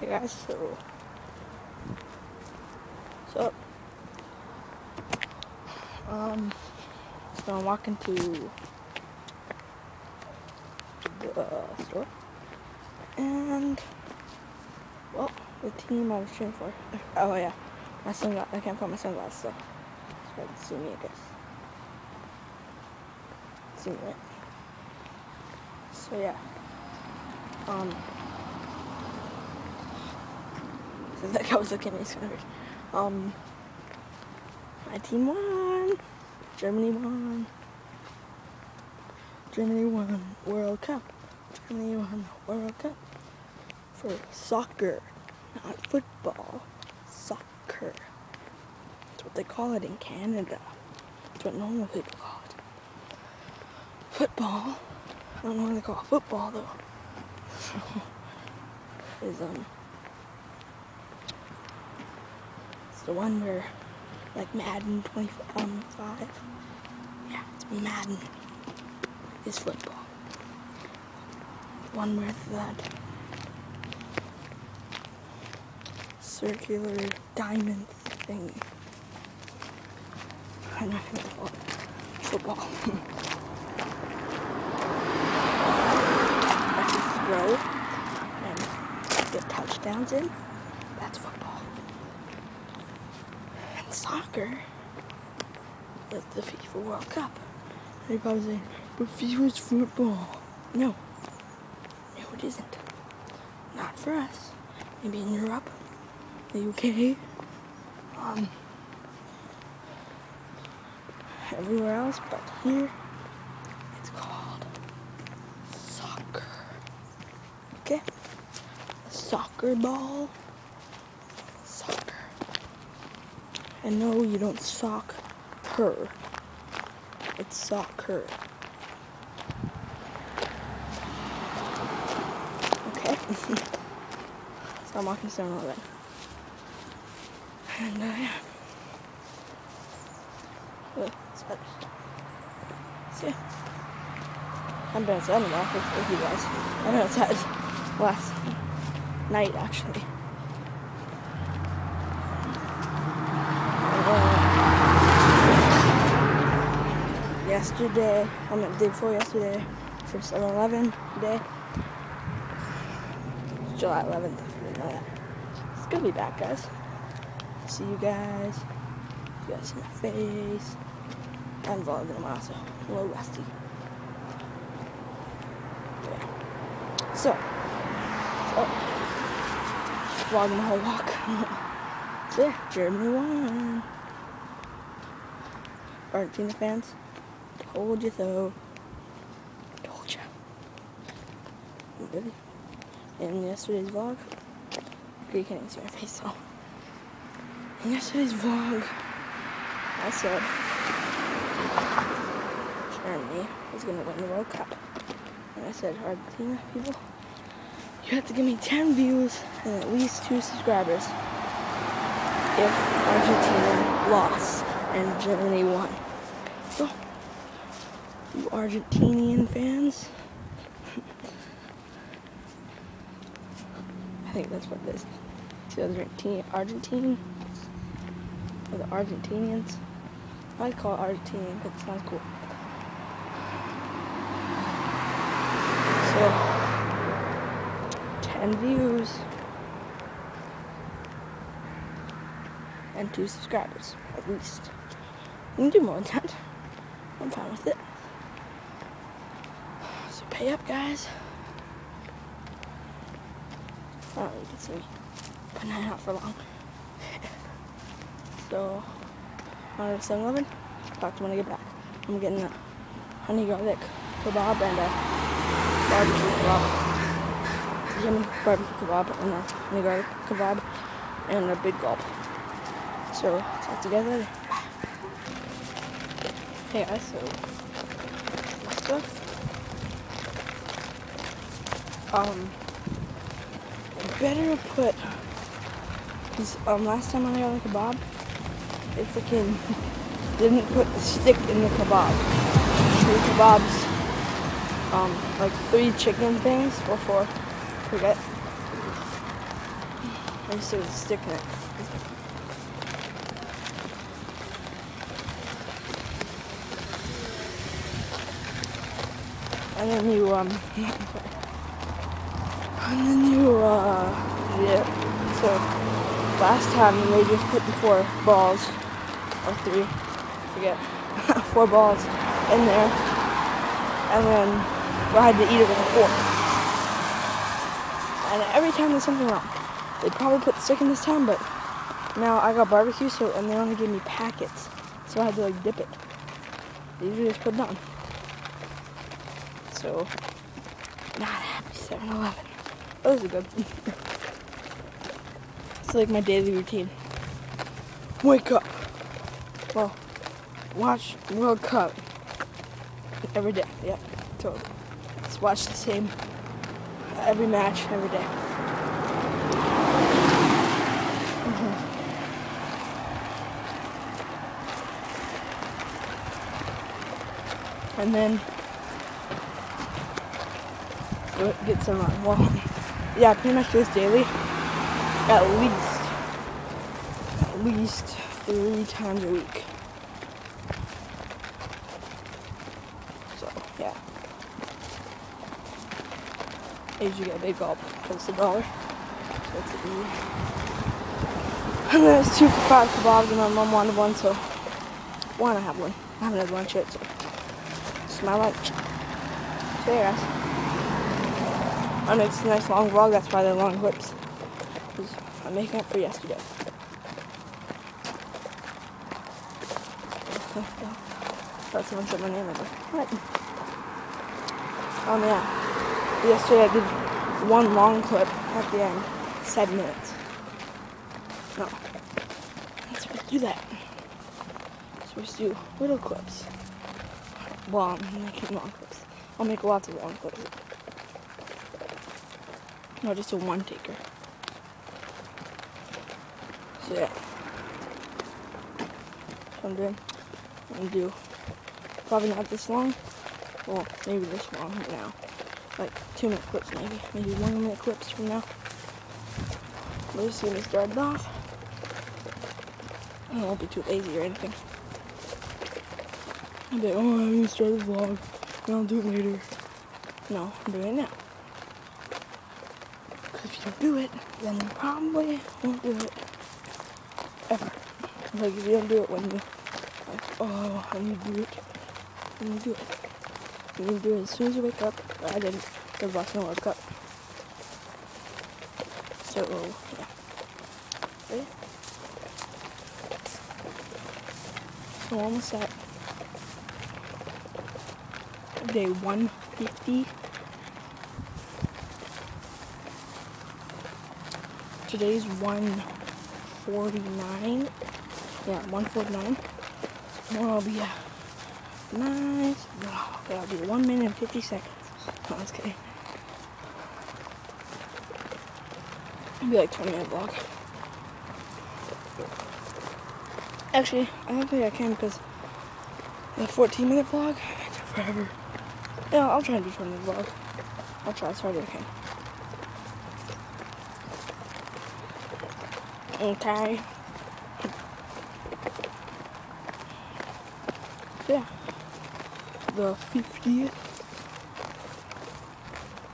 Hey guys, so so um so I'm walking to the uh, store. And well the team I was cheering for oh yeah my sunglasses I can't find my sunglasses so hard to see me I guess. See me. Right so yeah. Um that guy was looking at me so weird. Um, my team won. Germany won. Germany won World Cup. Germany won World Cup for soccer, not football. Soccer. That's what they call it in Canada. That's what normal people call it. Football. I don't know what they call it football though. is um it's the one where like Madden 25 um, yeah it's Madden. Is football. One with that circular diamond thing I don't know what to call it football. I can throw and get touchdowns in that's football and soccer like the FIFA World Cup. And you probably say, but FIFA's football. No. No, it isn't. Not for us. Maybe in Europe, the UK, um, everywhere else, but here, it's called soccer. Okay? Soccer ball. Soccer. And no, you don't sock her. It's soccer. Okay. so I'm walking down all that. And uh, yeah. Uh, spiders. So yeah. I a while with, with you guys. I've been outside last night actually. Yesterday, I mean the day before yesterday, for 7-Eleven today. July 11th, I know that. It's gonna be back, guys. See you guys. You guys see my face. I haven't vlogged in a little rusty. Yeah. So, so vlogging the whole walk. so yeah, Germany won. Argentina fans. Oh, Told you so. Told you. Really? In yesterday's vlog, you can't see my face though. In yesterday's vlog, I said Germany was gonna win the World Cup. And I said, Argentina people, you have to give me 10 views and at least two subscribers if Argentina lost and Germany won. So, you Argentinian fans. I think that's what it is. See Argentine, Argentine, or the Argentinians. I call it Argentinian because it sounds cool. So, 10 views and two subscribers, at least. You can do more than that. I'm fine with it. Pay up, guys. I don't know if you can see me putting that out for long. so, on to 7 Eleven. Talk to when I get back. I'm getting a honey garlic kebab and a barbecue kebab. Chicken barbecue kebab and a honey garlic kebab and a big gulp. So, talk together later. Hey guys, so stuff. Um, better put because um last time I got a kebab, it freaking didn't put the stick in the kebab. Three kebabs, um, like three chicken things before forget. I used to stick in it. And then you, um, and then you, uh, yeah. So, last time they just put the four balls, or three, I forget, four balls in there, and then I had to eat it with a fork. And every time there's something wrong. They probably put the stick in this time, but now I got barbecue, so and they only gave me packets, so I had to like dip it. They usually just put it on. So, not happy 7-Eleven. Oh, this is good. it's like my daily routine. Wake up. Well, watch World Cup every day. Yep, totally. Just watch the same every match every day. and then get some uh, well yeah pretty much do this daily. At least. At least three times a week. So yeah. I usually get a big gulp it's a dollar. So it's easy and then it's two for five kebabs and my mom wanted one so why not have one. I haven't had lunch yet so it's my lunch. So yeah, guys. And it's a nice long vlog, that's why they're long clips. I'm making up for yesterday. That's someone said my name. What? Um, yeah. Yesterday I did one long clip at the end. Seven minutes. No. To do that. Supposed to do little clips long. I'm making long clips. I'll make lots of long clips. No, just a one taker. So yeah. I'm doing. I'm do probably not this long. Well, maybe this long right now. Like two minute clips maybe. Maybe one minute clips from now. We're just gonna start it off. I won't be too lazy or anything. I'll be like, oh, I'm gonna start the vlog, and I'll do it later. No, I'm doing it now. You do it, then you probably won't do it ever. Like, if you don't do it when you, like, oh, I need to do it, then you do it. You need to do it as soon as you wake up. I didn't, because last night I woke up. So, yeah. Ready? So almost at day 150. Today's 149. Yeah, 149. Tomorrow will be a nice vlog. That'll be 1 minute and 50 seconds. No, I was. It'll be like 20 minute vlog. Actually, I don't think I can because the 14 minute vlog took forever. Yeah, I'll try and do 20 minute vlog. I'll try as hard as I can. Okay. Yeah. The 50th.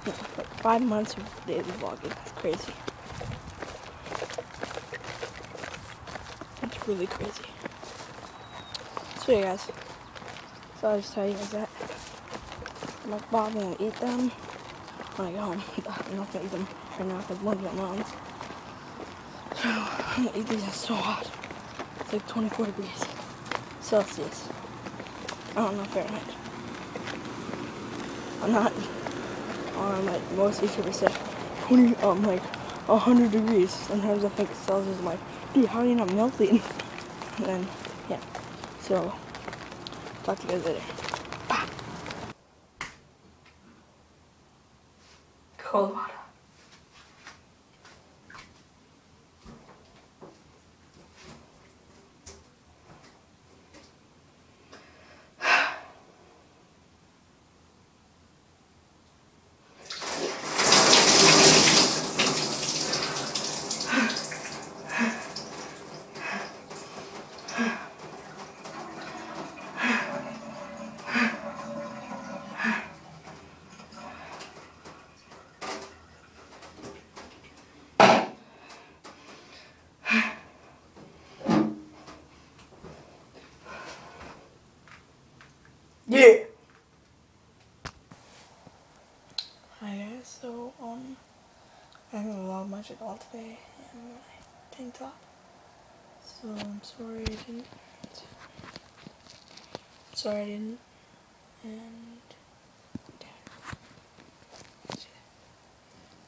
Yeah, five months of daily vlogging. That's crazy. It's really crazy. So yeah guys. So I'll just tell you guys that. I'm bobbing and eat them when I go home. I'm not gonna eat them right now because one's my mom's. I'm gonna eat these. It's so hot. It's like 24 degrees Celsius. I don't know Fahrenheit. I'm not on like most YouTubers say 20 um like 100 degrees. Sometimes I think Celsius. I'm like, dude, how are you not melting? And then yeah. So talk to you guys later. cold water. I'm vlog my shit all today in my tank top. So I'm sorry I didn't. Sorry I didn't. And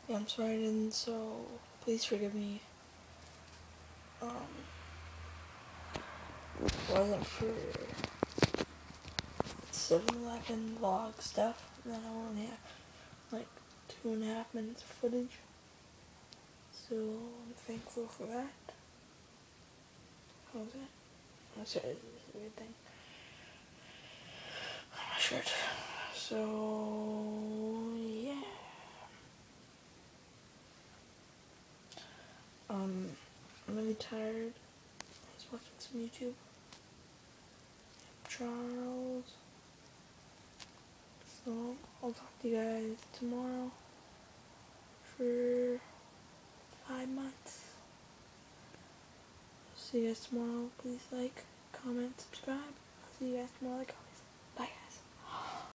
yeah, I'm sorry I didn't. So please forgive me. Um, wasn't for 7-Eleven vlog stuff. Then I only have like two and a half minutes of footage. So I'm thankful for that. How was that? I'm sorry, this is a weird thing. My shirt. So yeah. Um, I'm really tired. I was watching some YouTube. Charles. So I'll talk to you guys tomorrow for five months. See you guys tomorrow. Please like, comment, subscribe. I'll see you guys tomorrow. Like,